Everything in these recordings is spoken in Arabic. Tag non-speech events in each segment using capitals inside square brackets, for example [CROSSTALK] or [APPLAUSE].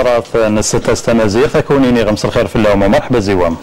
الاخبارات نستة تمازيغ تكونيني غمس الخير في اللوم ومرحبا زيوام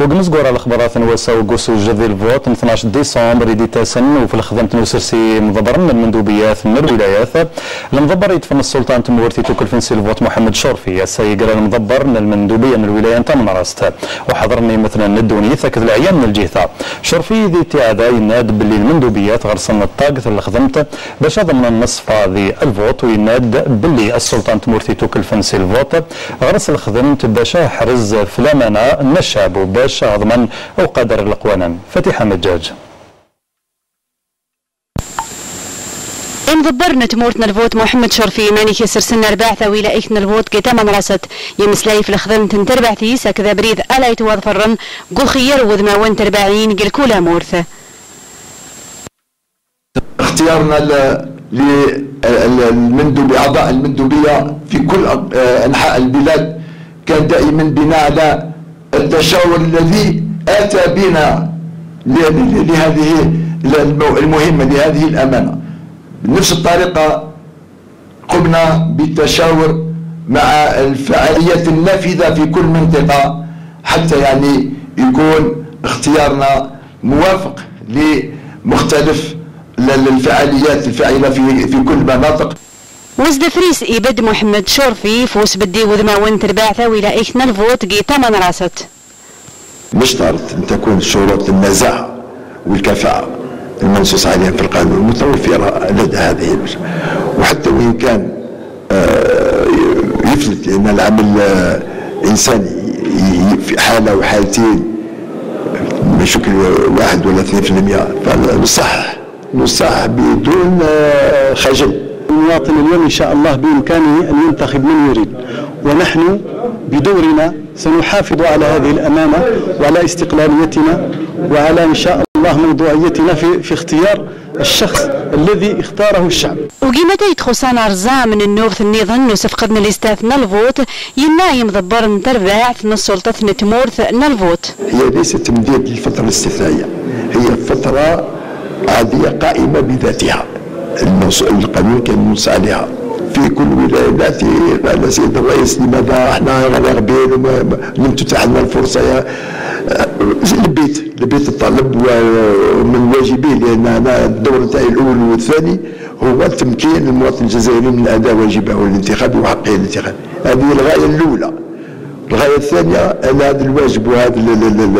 وقمز قورا الأخبارات نوسا وقوس جذي الفوت. 12 ديسمبر يدي تاسن وفي الخدمة نوسرسي مضبر من المندوبيات من الولايات. المضبر يدفن السلطان تمورتي توكل فنسي الفوت محمد شرفي. السيقر المضبر من المندوبية من الولاية تم راست. وحضرني مثلا ندوني ثكذ العيان من الجهة. شرفي ذي تعدى يناد باللي المندوبيات غرسن الطاقة اللي خدمت باش هذا من النصف هذه الفوت ويناد باللي السلطان تمورتي توكل فنسي الفوت. غرس الخدمت باش حرز في الامانه باش اضمن أو قدر القوانين فتيحه مجاج. مضبرنا تمورتنا الفوت محمد شرفي ماني كسر سنة رباعثة ويلا ايكنا الفوت كي تمام راست يمسلاي في الخدم تنتربعتي سكذا بريد ألا يتواض فرن. قو خير وذما وين ترباعين قل كولا مورثة اختيارنا للمندوب أعضاء المندوبية في كل أنحاء البلاد كان دائما بناء على التشاور الذي آتى بنا لهذه المهمة لهذه الأمانة. بنفس الطريقة قمنا بالتشاور مع الفعاليات النافذة في كل منطقة حتى يعني يكون اختيارنا موافق لمختلف الفعاليات الفاعلة في في كل مناطق. وزد فريس إبد محمد شرفي فوس بدي وذما وين ترباعثة وإلى إيكنا الفوت قي تمن راست مشترط أن تكون شروط النزاهة والكفاءة المنصوص عليها في القانون متوفرة لدى هذه المجموعة وحتى وإن كان يفلت لأن العمل إنساني في حالة وحالتين بشكل واحد ولا اثنين في المئة فنصحح نصحح بدون خجل. المواطن اليوم إن شاء الله بإمكانه أن ينتخب من يريد. ونحن بدورنا سنحافظ على هذه الأمانة وعلى استقلاليتنا وعلى إن شاء الله موضوعيتنا في, في اختيار الشخص الذي اختاره الشعب. وقيمة يتخصان أرزاء من النورث النظام نسفقدنا الاستاثنا الفوت ينايم ضبر نتربع نص سلطة تمورث الفوت هي ليست تمديد للفترة الاستثنائية هي فترة عادية قائمة بذاتها. القانون كان منص عليها. في كل ولايات قال سيد الرئيس لماذا إحنا راغبين لم تتاح لنا الفرصة لبيت لبيت الطلب ومن واجبي لأن أنا الدور تاعي الأول والثاني هو تمكين المواطن الجزائري من أداء واجبه الانتخابي وحقه الانتخابي هذه الغاية الأولى. الغاية الثانية أن هذا الواجب وهذا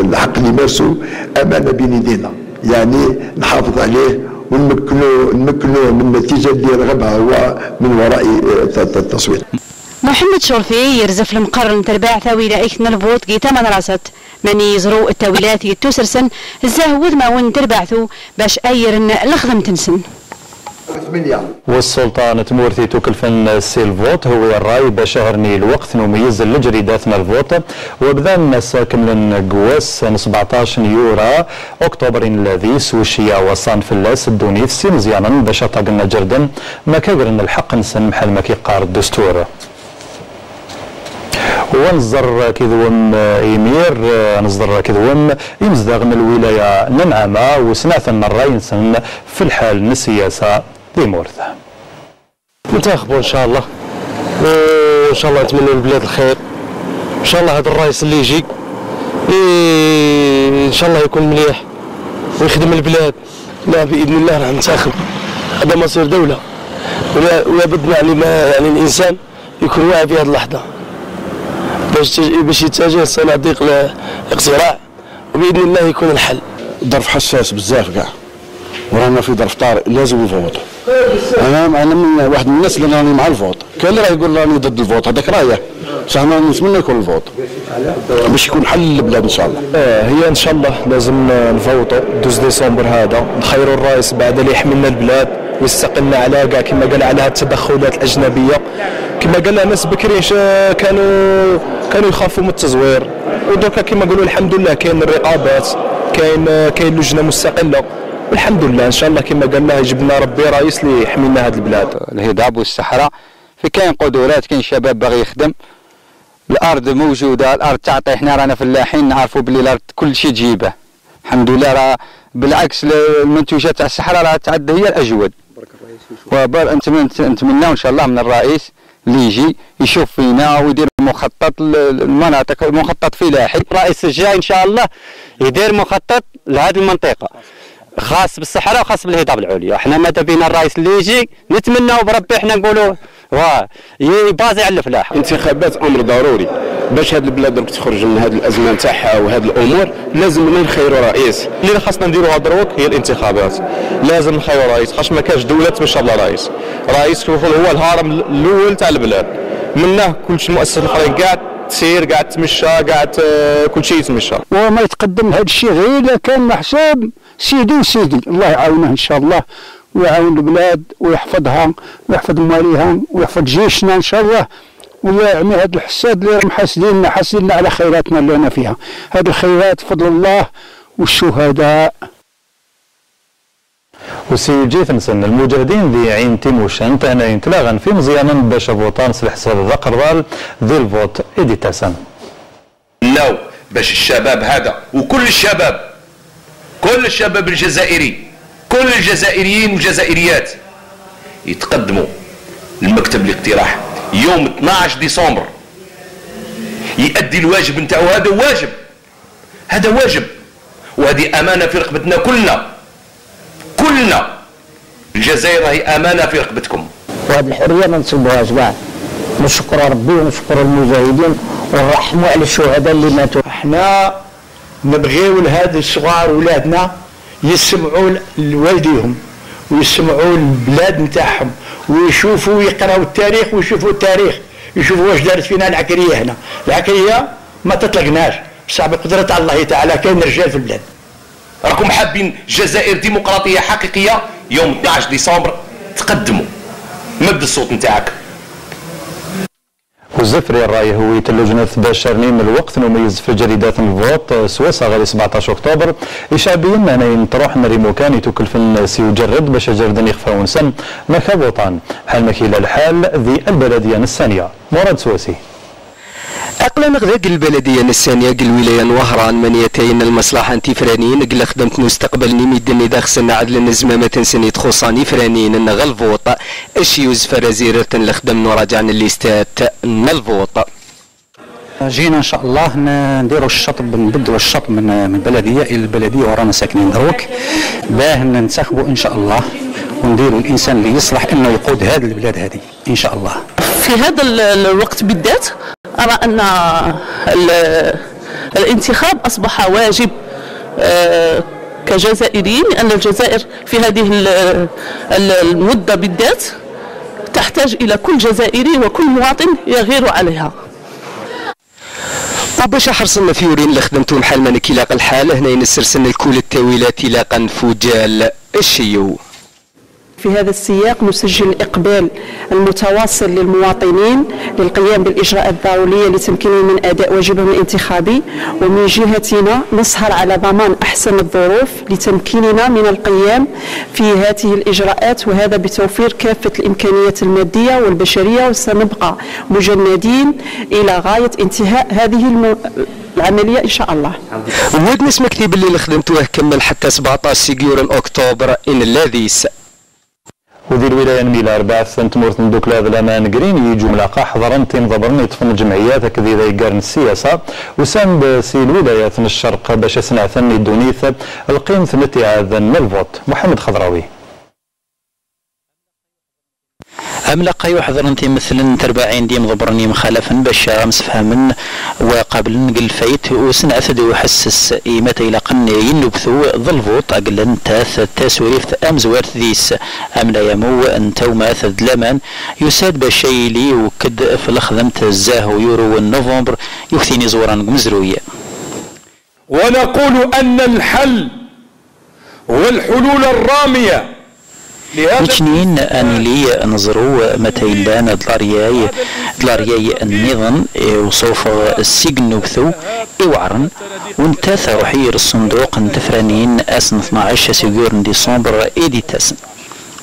الحق اللي يمارسه امانه بين يدينا. يعني نحافظ عليه ونمكنوا نمكنوا من النتيجه اللي رغبها هو من وراء التصويت. محمد شرفي يرزف المقرن ترباع ثاوي لايكنا الفوت قيتا راست من يزرو التاويلات يتوسرسن الزهود ما وين تربعثو باش أيرن لخدم تنسن. والسلطان تمورثي توكلفن السيلفوت هو الرأي بشهرني الوقت نميز لجريداتنا الفوت وبذا الناس كملن قواس 17 يورا أكتوبر الذي سوشيا وصان فلاس الدونيث سي مزيانا باش طاقنا جردا ما كاقرن الحق نسن محل ما كيقار الدستور. ونصدر كذوم إيمير نصدر كذوم يمزدغ من الولاية ننعمة وسنعثن الرأي في الحال السياسة لمورثة ننتخبوا إن شاء الله. وان شاء الله نتمنى للبلاد الخير. إن شاء الله هذا الرئيس اللي يجي إن شاء الله يكون مليح ويخدم البلاد. لا بإذن الله راح ننتخب. هذا مصير دولة. ولا بد يعني ما يعني الإنسان يكون واعي في هذه اللحظة. باش باش يتجه الصناديق الاقتراع. وبإذن الله يكون الحل. ظرف حساس بزاف كاع. ورانا في ظرف طارئ لازم نفوتوا أنا أنا من واحد من الناس اللي راني مع ال vote. كاين اللي راه يقول راني ضد ال vote هذاك رايه بصح أنا نتمنى يكون ال vote. باش يكون حل للبلاد إن شاء الله. آه هي إن شاء الله لازم نفوتوا 12 ديسمبر هذا. نخيروا الرئيس بعد اللي يحملنا البلاد. ويستقلنا على كاع. كما قال على التدخلات الأجنبية. كما قال ناس بكري كانوا كانوا يخافوا من التزوير ودركا كما نقولوا الحمد لله كاين الرقابات كاين كاين لجنة مستقلة. والحمد لله إن شاء الله كما قلنا يجيب لنا ربي رئيس اللي يحمينا هذه البلاد. الهضاب والصحراء في كاين قدرات كاين شباب باغي يخدم. الأرض موجودة الأرض تعطي إحنا رانا فلاحين نعرفوا باللي الأرض كل شيء تجيبه. الحمد لله راه بالعكس المنتوجات تاع الصحراء راه تعد هي الأجود. وبر نتمنى إن شاء الله من الرئيس اللي يجي يشوف فينا ويدير مخطط المناطق مخطط فلاحي. الرئيس الجاي إن شاء الله يدير مخطط لهذه المنطقة. خاص بالصحراء وخاص بالهضاب العليا. إحنا ماذا بينا الرئيس اللي يجي نتمناو بربي إحنا نقولوا واه يبازي على الفلاح. انتخابات أمر ضروري. باش هذه البلاد تخرج من هذه الأزمة نتاعها وهذه الأمور لازم نخيروا رئيس اللي خاصنا نديروها دروك هي الانتخابات. لازم نخيروا رئيس خاطر ما كاش دولة تمشى بلا رئيس. رئيس هو الهرم الأول تاع البلاد. منه كل شيء المؤسسات الأخرين قاعد تسير قاعد تمشى قاعد آه، كل شيء يتمشى. وما يتقدم هذا الشيء غير كان محسوب سيدي وسيدي. الله يعاونه إن شاء الله ويعاون البلاد ويحفظها ويحفظ مواليها ويحفظ جيشنا إن شاء الله. ويعمي هذا الحساد اللي راهم حاسدين حاسدين على خيراتنا اللي أنا فيها. هذه الخيرات فضل الله والشهداء. وسي جيفنسن المجاهدين ذي عين تيموشن تانا ينتلاغن في مزيان باش فوطان سلح ذا قرضال ذي الفوت اديتاسن لو باش الشباب هذا وكل الشباب كل الشباب الجزائري كل الجزائريين والجزائريات يتقدموا لمكتب الاقتراح يوم 12 ديسمبر. يؤدي الواجب نتاعو. هذا واجب. هذا واجب. وهذه أمانة في رقبتنا كلنا. كلنا. الجزائر راهي أمانة في رقبتكم. وهذه الحرية ما نسبوهاش كاع نشكر ربي ونشكر المجاهدين ونرحموا على الشهداء اللي ماتوا. إحنا نبغيو لهذه الصغار ولادنا يسمعوا لوالديهم ويسمعوا البلاد نتاعهم ويشوفوا يقراوا التاريخ ويشوفوا التاريخ يشوفوا واش دارت فينا العكرية هنا. العكرية ما تطلقناش بصح بقدرة الله تعالى كاين رجال في البلاد. راكم حابين جزائر ديمقراطية حقيقية؟ يوم 12 ديسمبر تقدموا. مد الصوت نتاعك. وزفري الرأي هو لجنة بشرني من الوقت نميز في جريدات الفوت سويسا غادي 17 أكتوبر. اشعابيا أنا تروح نري مكان يتكلف الناس يجرد باش جردن يخفاون سن ما كابوطان بحال ما كيلا الحال ذي البلدية الثانية مراد سواسي أقلا غذاك البلدية الثانية قل ولاية وهران من يتين المصلحة فرانين قل خدمت مستقبل نميد داخسنا عدل النزمة سني تخصاني فرانين نغلفوط إشيوز فرازيرة لخدم نراجعن الليستات نلفوط جينا إن شاء الله نديروا الشطب نبدلوا الشطب من البلديه إلى البلديه ورانا ساكنين دروك باه ننتخبوا إن شاء الله. ونديروا الإنسان اللي يصلح إنه يقود هذه البلاد هذه إن شاء الله. في هذا الوقت بالذات أرى أن الانتخاب أصبح واجب آه، كجزائريين أن الجزائر في هذه المدة بالذات تحتاج إلى كل جزائري وكل مواطن يغير عليها. وباش حرصنا في يورين اللي خدمتهم حال ما نكيلاق الحال هنا ينسرسن الكل التاويلات لاقا فجال الشيو. في هذا السياق نسجل الإقبال المتواصل للمواطنين للقيام بالإجراءات الضرورية لتمكينهم من أداء واجبهم الانتخابي ومن جهتنا نسهر على ضمان أحسن الظروف لتمكيننا من القيام في هذه الإجراءات وهذا بتوفير كافة الإمكانيات المادية والبشرية وسنبقى مجندين إلى غاية انتهاء هذه العملية إن شاء الله. ودنس مكتب اللي خدمتوه كمل حتى 17 سيجور اكتوبر إن الذي وذي الولاية نميلة أربعة تمورت من دوك الأمان قرين يجوا ملاقا حضرا تنظبرن يطفن الجمعيات كذي ذا يقارن السياسة. وسام بسي الولايات من الشرق باش يصنع ثني الدونيث القيم ثمتي عاذن الفوت. محمد خضراوي. أملق يحضر انت مثلا تربعين ديم ضبرني مخالفا باش مسفهمن وقبل نقل فايت وسنع ثدي وحسس إيمتى إلى قن ينبثو ظلفوط أقل تاث تاسوريف أمزوارت ذيس. أملا يمو أنت وما ثد لمن. يساد بشيلي وكد في الخدمة الزاهو يورو نوفمبر يكثيني زوران مزروية ونقول أن الحل والحلول الرامية اثنين لي نظروا متى يلان دلارياي دلارياي النظام وصوف السجن وثو إوعرن وانت ثروحير الصندوق انتفرانين أسن 12 سيجور ديسمبر ايديتاسن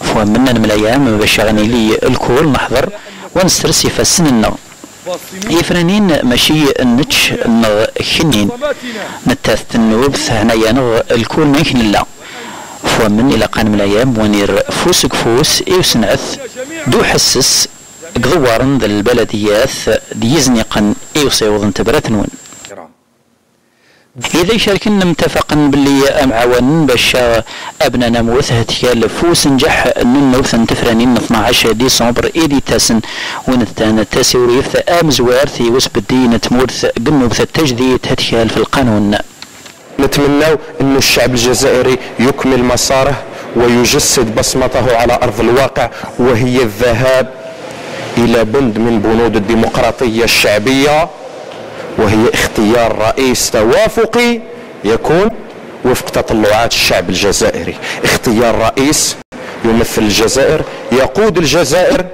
فمن الملايام باش لي الكل نحضر ونسترسي فسننا يفرانين ماشي نتش خنين. نتاث النوبث هنايا الكل ما يكن لا فمن إلى قان من الأيام ونير فوسك فوس إيو سنعث دو حسس قضوارن ذا البلديات ديزنقن ايوصيوضن تبرتنون إذا شاركن متفقا باللي معاون باش أبنا نموث هتيال فوس نجح ننوث تفرانين 12 ديسمبر إيدي تاسن ونتان تاسيوريث أم زوار في وسب الدين تمورث قنوبث التجديد هتيال في القانون. نتمنى أن الشعب الجزائري يكمل مساره ويجسد بصمته على أرض الواقع وهي الذهاب إلى بند من بنود الديمقراطية الشعبية وهي اختيار رئيس توافقي يكون وفق تطلعات الشعب الجزائري. اختيار رئيس يمثل الجزائر يقود الجزائر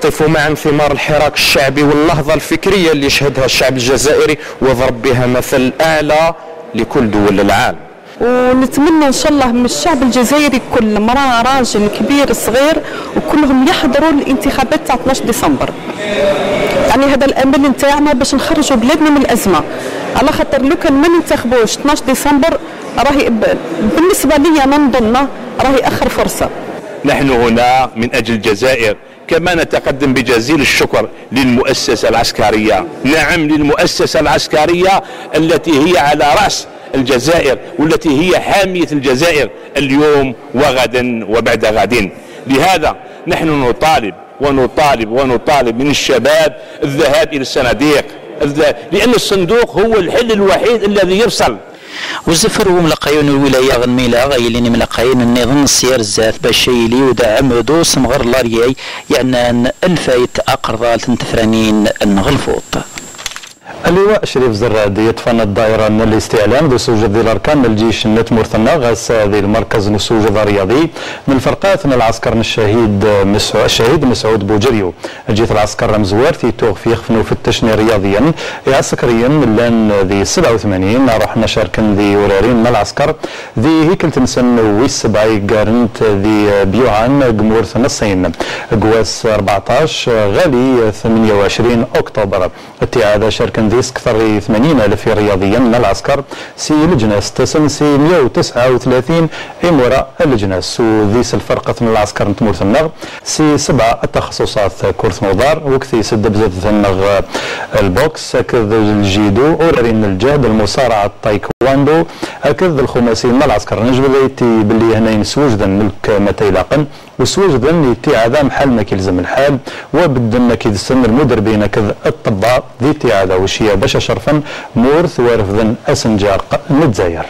نقطف معا ثمار الحراك الشعبي والنهضة الفكرية اللي شهدها الشعب الجزائري وضرب بها مثل أعلى لكل دول العالم. ونتمنى إن شاء الله من الشعب الجزائري كل امراه راجل كبير صغير وكلهم يحضروا الانتخابات تاع 12 ديسمبر. يعني هذا الأمل نتاعنا باش نخرجوا بلادنا من الأزمة. على خاطر لو كان ما ننتخبوش 12 ديسمبر راهي بالنسبة لي أنا نظن راهي أخر فرصة. نحن هنا من أجل الجزائر. كما نتقدم بجزيل الشكر للمؤسسة العسكرية. نعم للمؤسسة العسكرية التي هي على رأس الجزائر والتي هي حامية الجزائر اليوم وغدا وبعد غد. لهذا نحن نطالب ونطالب ونطالب من الشباب الذهاب إلى الصناديق لأن الصندوق هو الحل الوحيد الذي يفصل. وزفر ملقيون الولاية غنميلة غيلين ملقيين النظام السير الزاف باش يلي ودعم دوس مغر لارياي يعني ألفايت أقرضال تنتفرانين النغلفوط اللواء شريف زرادي يتفنى الدائرة من الاستعلام ذو سوجد ذي الأركان الجيش نتمرثنا غاس ذي المركز نسوجد الرياضي من الفرقات من العسكر الشهيد مسعود الشهيد مسعود بوجريو. جيت العسكر رمزوار في توغ في خفنو فتشني رياضيا. عسكريا لأن ذي 87 راح نشاركن ذي ورارين من العسكر. ذي هيكل تنسن ويس سبعي قارنت ذي بيوعان قمورث نصين قواس 14 غالي 28 أكتوبر. اتعاد شاركن ذيس كثر 80 ألف رياضيا من العسكر. سي لجناس تسن سي 139 إمورا اللجناس. وذيس الفرقة من العسكر نتمورث النغ سي سبعة التخصصات كرة نوضار وكثي سد بزاف النغ البوكس أكذ الجيدو أورارين الجهد المصارعة التايكواندو أكذ الخماسي من العسكر نجب ذيتي باللي هنا ينسوج ملك متى لاقن وسوج ذن يتي عذا محل ما كيلزم الحال وبدنا كيدسن المدربين كذ الطباء ذي عذا وشيا باش شرفا مورث وارفذن اسنجاق نتزاير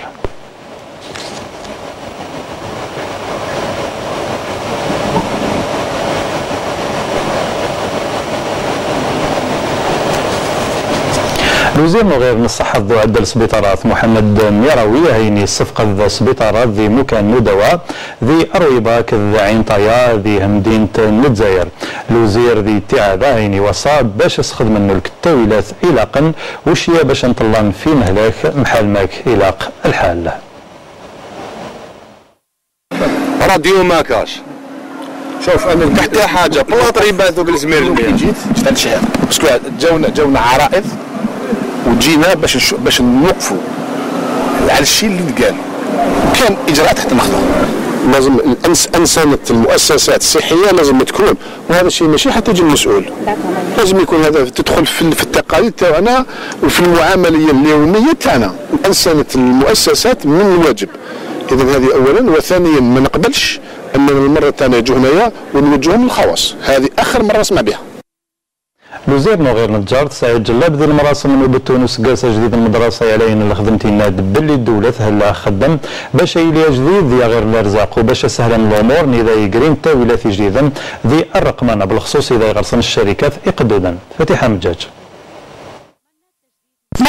الوزير غير من الصحة ذو عدة السبيطارات محمد ميراوي هيني الصفقة ذا سبيطارات ذي مكان ندوى ذي أرويبا كذ عين طيا ذي همدينة نتزاير الوزير ذي تعاذا هيني وصاب باش يسخذ منه الكتاويلات إلاقا وشيا باش نطلان في مهلاك محل ماك إلاق الحال؟ راديو ما كاش شوف أنا تحت حاجة بلاطري يبعثوا بالزمير جيت. جيت. باسكو جاونا جاونا عرائض. وجينا باش باش نوقفوا على الشيء اللي قال. كان إجراءات حتى ناخذها لازم انسانه المؤسسات الصحية لازم تكون. وهذا الشيء ماشي حتى يجي المسؤول. لازم يكون هذا تدخل في, في التقاليد تاعنا وفي المعاملية اليومية تاعنا. انسانه المؤسسات من الواجب. اذا هذه اولا. وثانيا ما نقبلش اننا المرة الثانية يجوا هنايا ونوجههم للخواص. هذه آخر مرة اسمع بها. الوزير غير نجار سعيد جلاب ذي المراسم من بتونس قاسة جديد المدرسة علينا اللي خدمتي ناد باللي الدولة هلا خدم. باش يلي جديد ذي غير الارزاق وباش سهلا الأمور نذا يقرين تاويلات جديدا ذي الرقمنه بالخصوص اذا يغرسن الشركات اقدودا. فتيحة مجاج.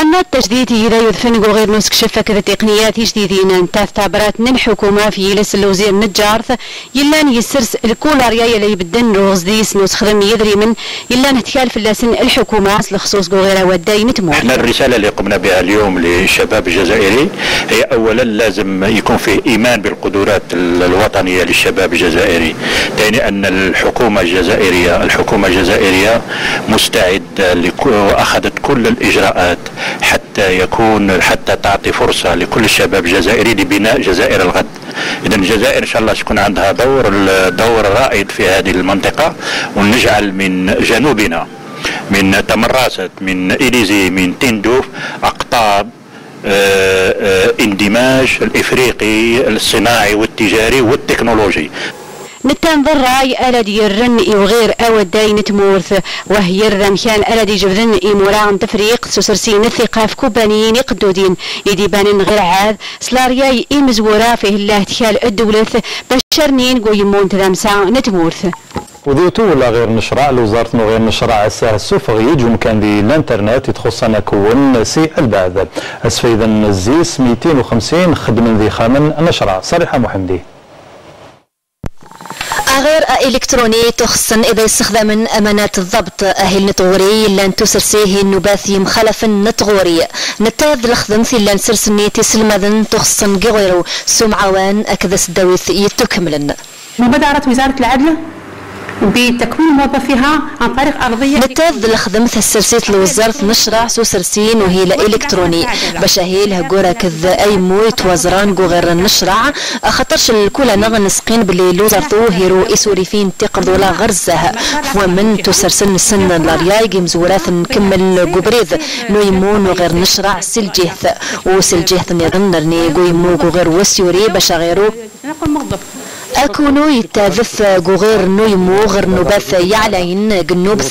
من التجديد إذا يدفن غير نسك كذا تقنيات جديدين. تعتبرات الحكومة في لس الوزير نجارث. يلان يسرس الكولاريا يلي يبدن روز ديس نوس خدم يدري من. يلان نتكال في اللسن الحكومة لخصوص غير وداي تمور إحنا الرسالة اللي قمنا بها اليوم للشباب الجزائري هي أولا لازم يكون فيه إيمان بالقدرات الوطنية للشباب الجزائري. ثاني أن الحكومة الجزائرية الحكومة الجزائرية مستعدة وأخذت كل الإجراءات. حتى يكون حتى تعطي فرصة لكل الشباب الجزائري لبناء جزائر الغد. اذا الجزائر إن شاء الله تكون عندها دور دور رائد في هذه المنطقة ونجعل من جنوبنا من تمراسة من إليزي من تندوف أقطاب آه، آه، اندماج الإفريقي الصناعي والتجاري والتكنولوجي. نتان ضراي ألدي الرن وغير أوداي نتمورث وهي الرم كان ألدي جبذن إيمورا تفريق سوسرسين الثقة في كوبانيين قدودين يدي بانين غير عاد. سلارياي إمزورا فيه الله تكال الدولث. بشرنين قويمون تذامسا نتمورث. وذيتو ولا غير نشرع لوزارة غير نشرع الساه السفغي كان دي الانترنت. يتخصنا كون سي البعث. اسفيدا الزيس 250 خدم ذي خامن نشرع. صريحة محمدي. غير إلكتروني تخصن إذا استخدام أمانات الضبط. أهل نطوري لن تسرسيه النباثي مخالف نتغوري. نتاذ الخدم في لن سرسني تسلمذن تخصن غيرو سمعوان أكذا سداويث يتكملن. مبادرة وزارة العدل؟ بتكوين موظفيها عن طريق أرضية نتاذ الخدم السرسيت لوزارة نشرع سو سرسين وهي الإلكتروني باش هي لها كذ أي مويت وزران غير النشرع خطرش الكل نغ نسقين باللي لوزارتو هيرو إسوريفين تقضوا لا غرزها ومن تسرسن سن لارياي مزوراث نكمل قبريذ نو يمون وغير نشرع سلجيث. وسلجيث نظن رني يمو غير وسيوري باش غيرو أكونو يتاذف غير نويمو غير نباث يعلين جنوب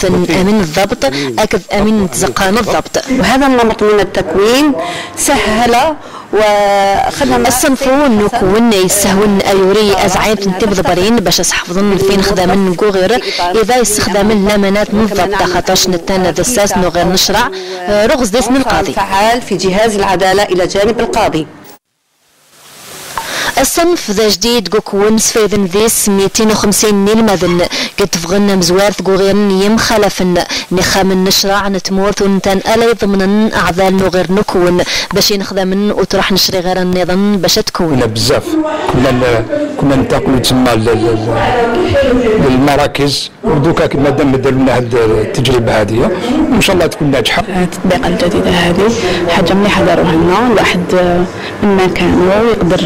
أمين الضبط أكذ أمين تزقان الضبط. وهذا النمط من التكوين سهل وخدم [LAUGHS] الصنفون نكون يسهون أيوري أزعين تنتبه ضبرين باش يحفظون فين خدام غير إذا يستخدم اللامنات من ضبط خاطرش نتانا دساس غير نشرع رغز دسم القاضي. فعال في جهاز العدالة إلى جانب القاضي. الصنف ذا جديد كوكون سفيذن ذيس 250 نيل مذن قد تفغن مزوارث قوغيرن يم خلفن. نخام النشرع نتمورث ونتان ألي ضمن أعذال نغير نكون. باش نخدم وتروح نشري غير النظام باش تكون. كنا بزاف. كنا كنا ننتقلوا تسمى للمراكز ودوكا مادام داروا لنا هذه التجربة هذه وان شاء الله تكون ناجحة. التطبيقة الجديدة هذه حاجة مليحة داروها لنا. الواحد من مكانه يقدر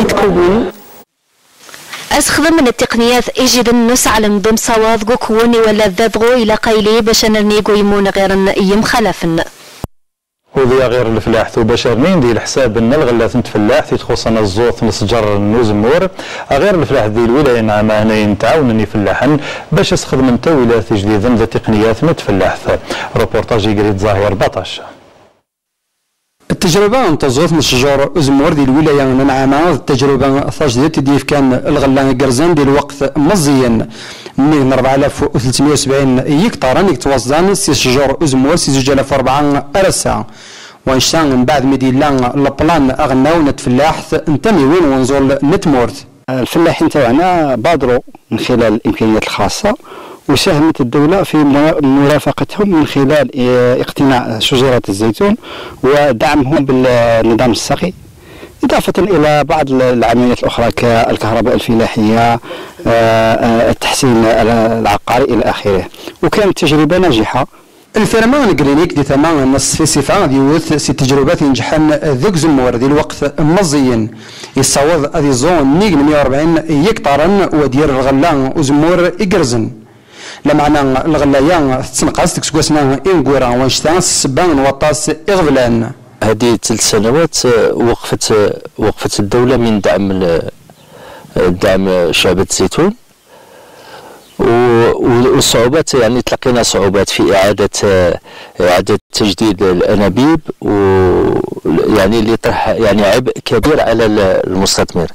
يتكون. أسخدم من التقنيات إجد النس على مضم صواض كوني ولا ذابغو إلى قيلي باش نرنيقو يمون غير يم خلفن وذي غير الفلاح ثو بشرنين دي الحساب إن الغلات نتفلاح تخصنا الزوط نسجر النوزمور غير الفلاح ذي الولاية نعم هنا تعاونني فلاحا باش يستخدم انت ولاية جديدة ذا تقنيات نتفلاح روبورتاج يقريد زاهر 14 التجربة تزوث من الشجر أزمور دي الولاية من عامة التجربة. ثاجدت ديف كان الغلا قرزان دي الوقت مزيان. من 4370 هكتار يتوزن سي شجر أزمور سي 2400 أرسا وإنشان من بعد مدينة البلان أغناو نتفلاح انتمي وين ونزول نتمورت الفلاحين تاعنا بادروا من خلال الإمكانيات الخاصة. وساهمت الدولة في مرافقتهم من خلال اقتناء شجرات الزيتون ودعمهم بالنظام السقي إضافة إلى بعض العمليات الأخرى كالكهرباء الفلاحية آه، آه، التحسين العقاري إلى آخره. وكانت تجربة ناجحة. الفرمان كلينيك دي ثمان نص في صفة ديوث سي تجربات ينجحن ذوك زمور دي الوقت مزيين يصوض هذه زون نيجن 140 يكترن ودير الغلان وزمور يقرزن لمعنى الغلايا تنقص ديك سكواسنا إنكورا وانشتا السبان وطاس إغفلان. هذه ثلاث سنوات آه، وقفت آه، وقفت الدولة من دعم دعم شعبة الزيتون. والصعوبات يعني تلقينا صعوبات في إعادة آه، إعادة تجديد الأنابيب ويعني اللي طرح يعني عبء كبير على المستثمر.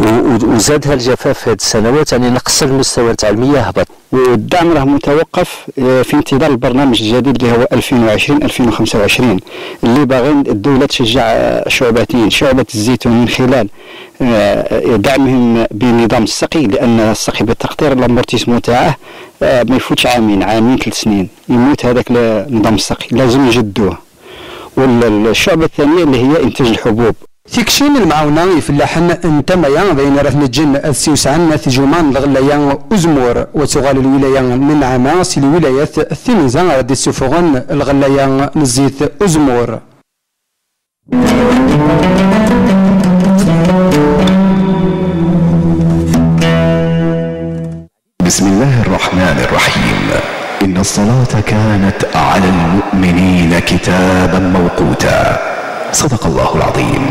وزادها الجفاف هذه السنوات يعني نقص المستوى تاع المياه هبط. والدعم راه متوقف آه، في انتظار البرنامج الجديد اللي هو 2020 2025 اللي باغين الدولة تشجع آه، شعبتين شعبه الزيتون من خلال آه، دعمهم بنظام السقي لأن السقي بالتقدير الامورتيسمون تاعه ما يفوتش عامين عامين ثلاث سنين يموت هذاك النظام السقي لازم يجدوه. والشعبة الثانية اللي هي إنتاج الحبوب. تكشين المعاونة يفلاحن انتمايا بين رهن الجن السيوسعن تجومان الغلايا أزمور وتغال الولاية منعمة سي الولاية الثمزة ردي السفغن الغلايا نزيت أزمور بسم الله الرحمن الرحيم إن الصلاة كانت على المؤمنين كتابا موقوتا صدق الله العظيم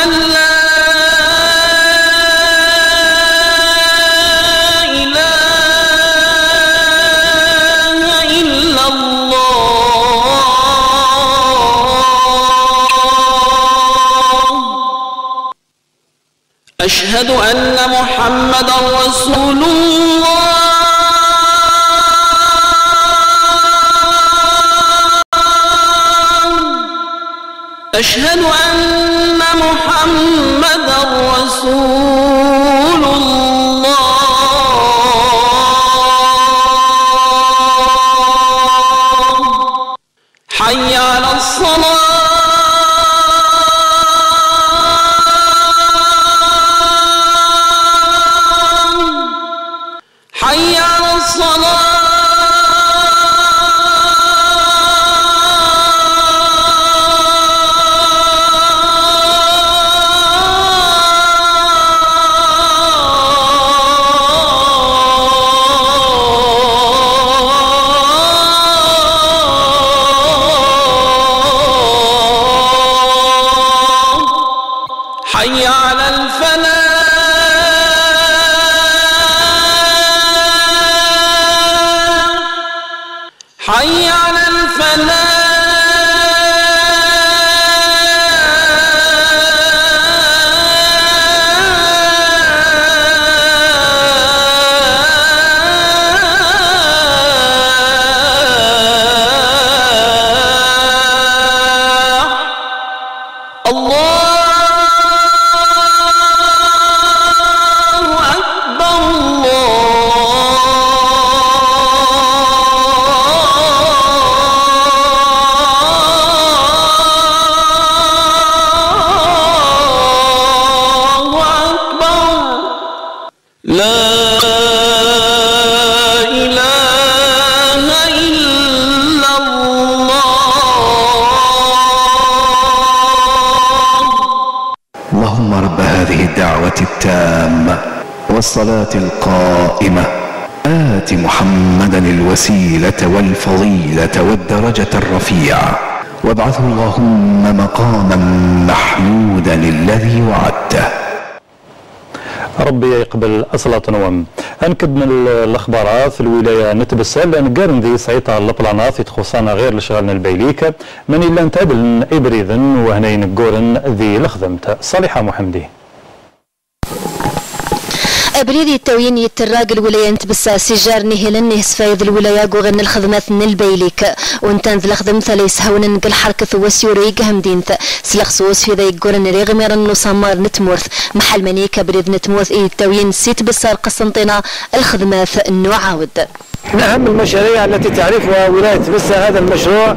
أن والفضيلة والدرجة الرفيعة وابعثه اللهم مقاما محمودا الذي وعدته. ربي يقبل أصلاة نوم. أنكد من الأخبارات في الولاية نتبسل لأن قارن ذي سيطة البلانات يتخصانا غير لشغلنا البيليك. من إلا نتابل إبريذن وهنين قورن ذي لخدمت صالحة محمدي. أبريدي التوين يتراق الولاية نتبسا سجار نهلن نهس فايد الولاية قوغن الخدمات نلبيليك وانتان ذي الخدم ثليس هون نقل حركة وسيوري قهم دينث سلخصوص في ذي قورن ريغ ميرن نصمار نتمورث. محل منيك أبريد نتمورث التوين سيت بسار قسنطينة الخدمات النوع عاود من أهم المشاريع التي تعرفها ولاية بسا هذا المشروع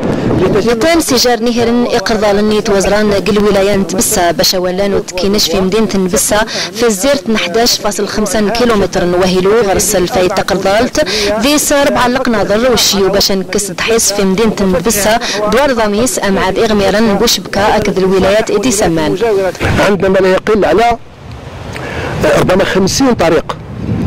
يقول سجار نهرن إقرضال النيت وزران قل ولاية نتبسا باش ولان وتكينش في مدينة نبسا في الزيرت 11.5 كيلومتر وهيلو غرس الفايت قرضالت. ذي سار بعلق ناظر وشيو باش نكس تحيس في مدينة نبسا دوار ضميس أمعاد إغميران بوشبكا أكد الولايات إتي سمان. عندنا ما لا يقل على ربما 50 طريق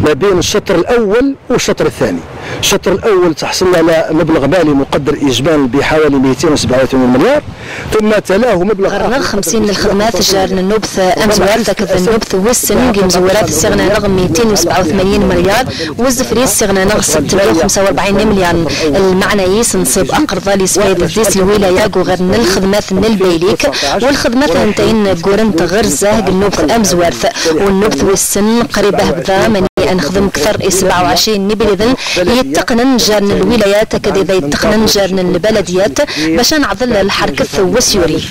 ما بين الشطر الأول والشطر الثاني. الشطر الأول تحصلنا على مبلغ مالي مقدر اجمالا بحوالي 287 مليار ثم تلاه مبلغ قرنا 50 للخدمات جارنا النبث أمس وارتكب النبث والسن قيم زورات السغنى رقم 287 مليار والزفريس السغنى نغ 645 مليار. المعنى ينصب اقرض لي سبيد ذيس الولايه غير الخدمات البيليك. والخدمات انتين قورن تغير زاهق النبث أمس وارث والنبث والسن قريبه بذا من يعني نخدم أكثر 27 نبلذن يتقنن جارن الولايات كذا يتقنن جارن البلديات باش نعضل الحركة وسيوري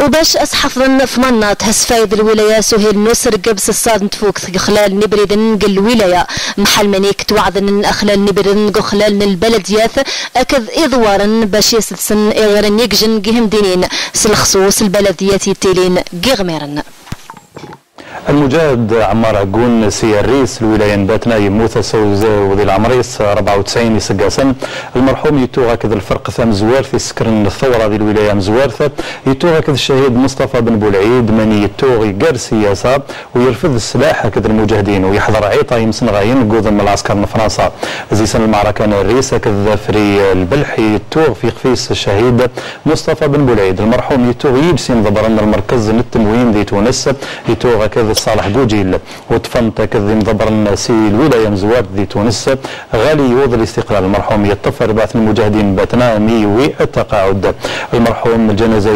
وباش اسحفظن في مناط هسفايد الولاية سهيل نصر قبس الصاد نتفوك خلال نبردن قل الولاية محل منيك توعدن أخلال نبردن خلال البلديات. أكذ إضوارن باش يسلسن اغرن يكجن قهم دينين. سلخصوص البلديات يتيلين قغميرن. المجاهد عمار عقون سي الرئيس الولايه نباتنا يموت وذي العمريس 94 يسقاسن المرحوم يتوغا كذا الفرق ثام زوارث يسكرن الثورة ذي الولاية مزوارث يتوغا كذا الشهيد مصطفى بن بولعيد من يتوغ يقر سياسة ويرفض السلاح كذا المجاهدين ويحضر عيطة يمسن غاين من العسكر من فرنسا. زي سن المعركة الرئيس كذا فري البلحي يتوغ في خفيس الشهيد مصطفى بن بولعيد المرحوم يتوغ يبسم ضبرن المركز التموين ذي تونس. يتوغا كذا صالح بوجيل وطفنت كذي مضبر سي الولايه مزوار ذي تونس. غالي يوض الاستقلال المرحوم يتطفر بعث المجاهدين باتنا ميوي التقاعد. المرحوم جنازة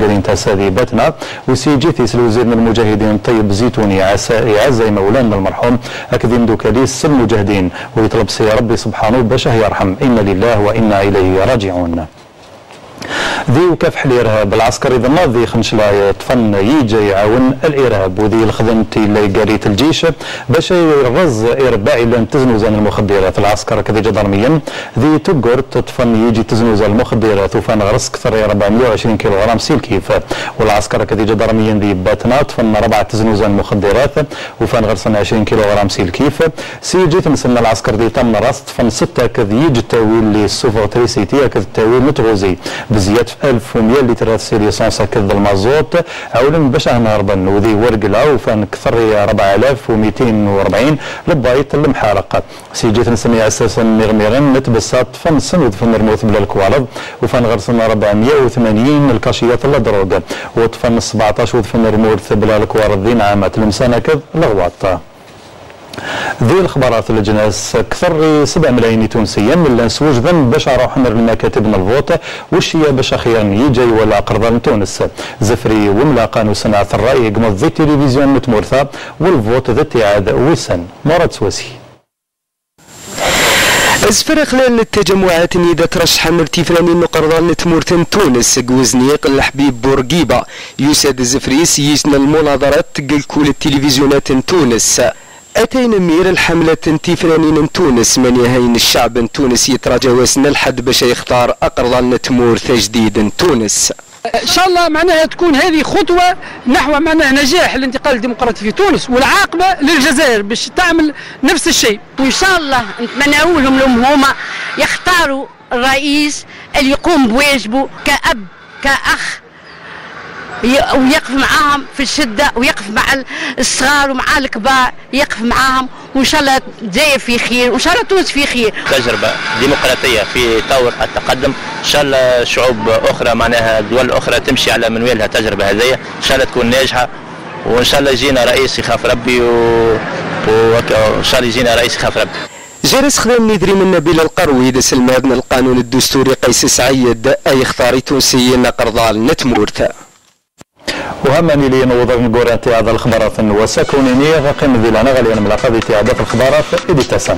قرين تاسادي باتنا وسي جيتيس الوزير من المجاهدين طيب زيتوني يعزي مولانا المرحوم. اكذي مدوكاليس المجاهدين ويطلب سي ربي سبحانه باش يرحم. إنا لله وإنا إليه راجعون. ذي وكافح الإرهاب. العسكري ذا ذي خنشلا طفن يجي يعاون الإرهاب. وذي الخدمتي اللي قريت الجيش. باش يرز ارباع إلى تزنوزان المخدرات العسكر كذا جدرميا ذي تقر تطفن يجي تزنوز المخدرات وفان غرس كثر 420 كيلو غرام سيل كيف. والعسكر كذا جدرميا ذي باتنا طفن ربع تزنوزان المخدرات وفان غرسن 20 كيلو غرام سيل كيف. سي جيت نسمى العسكر ذي تم راس طفن ستة كذ يجي التأويل للسوفوتريسيتي كذ التأويل متغوزي بزيادة 1100 لتر سي ليسونس كذا المازوت. اولا باش هنهربا وذي ورقلا وفان كثر 4240 لبايت المحارقة سي جيت نسمي أساسا ميغميغن نتبسات فن سن وذفن رموت بلا الكوالض وفان غرسنا 480 الكاشيات لا دروغ وطفن 17 وذفن رموت بلا الكوالض ذين عامات المسانة كذ لغواط ذي الخبرات الجناس أكثر 7 ملايين تونسيا من نسوج ذن باش أروح نر المكاتب الفوت وش هي باش أخيرا يجي ولا قرضان تونس. زفري وملاقا وصناعة الرأي قمت ذي تلفزيون متمورثة والفوت ذا اتعاد وسن. مرض سواسي. أزفر خلال التجمعات إذا ترشح مرتفراني نقرضان تمورتن تونس قوزنيق الحبيب بورقيبة. يساد زفريس يسنا المناظرات تقل كل التلفزيونات تونس. أتينا مير الحملة تيفرانين تونس من يهين الشعب التونسي يتراجوسنا الحد باش يختار أقرضان تمور تجديد تونس. إن شاء الله معناها تكون هذه خطوة نحو معناها نجاح الانتقال الديمقراطي في تونس والعاقبة للجزائر باش تعمل نفس الشيء. وإن شاء الله نتمنى لهم لهم هما يختاروا الرئيس اللي يقوم بواجبه كأب كأخ ويقف معاهم في الشدة ويقف مع الصغار ومع الكبار يقف معاهم وإن شاء الله الجزائر في خير وإن شاء الله تونس في خير. تجربة ديمقراطية في طور التقدم. إن شاء الله شعوب أخرى معناها دول أخرى تمشي على منوالها التجربة هذه إن شاء الله تكون ناجحة. وإن شاء الله يجينا رئيس يخاف ربي و... وإن شاء الله يجينا رئيس يخاف ربي. جرس خدام ندري من نبيل القروي دس المبنى القانون الدستوري قيس سعيد أي اختاري تونسيين قرضال نتمورثا. وهمني لي نوضع نقول هذا الخبرات وسكونيني غقيم ذي لنا غاليا من لقب هذا الخبرات إدي تسم